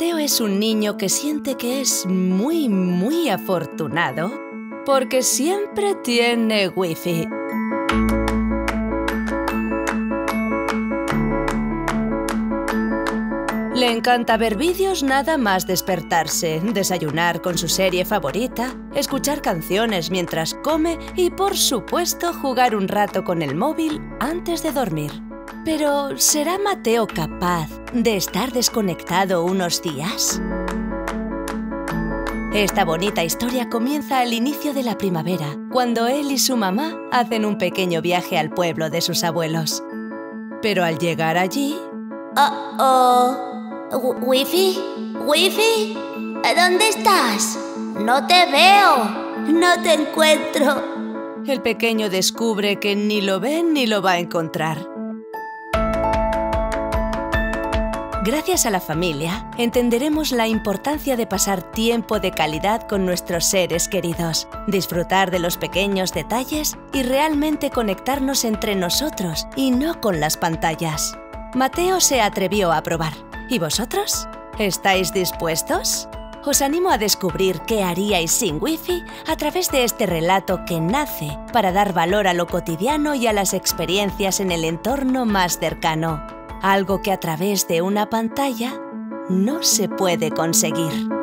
es un niño que siente que es muy, muy afortunado porque siempre tiene wifi. Le encanta ver vídeos nada más despertarse, desayunar con su serie favorita, escuchar canciones mientras come y, por supuesto, jugar un rato con el móvil antes de dormir. Pero, ¿será Mateo capaz de estar desconectado unos días? Esta bonita historia comienza al inicio de la primavera, cuando él y su mamá hacen un pequeño viaje al pueblo de sus abuelos. Pero al llegar allí... Oh, oh. ¿Wifi? ¿Wifi? ¿Dónde estás? No te veo. No te encuentro. El pequeño descubre que ni lo ve ni lo va a encontrar. Gracias a la familia, entenderemos la importancia de pasar tiempo de calidad con nuestros seres queridos, disfrutar de los pequeños detalles y realmente conectarnos entre nosotros y no con las pantallas. Mateo se atrevió a probar. ¿Y vosotros? ¿Estáis dispuestos? Os animo a descubrir qué haríais sin Wi-Fi a través de este relato que nace para dar valor a lo cotidiano y a las experiencias en el entorno más cercano, algo que a través de una pantalla no se puede conseguir.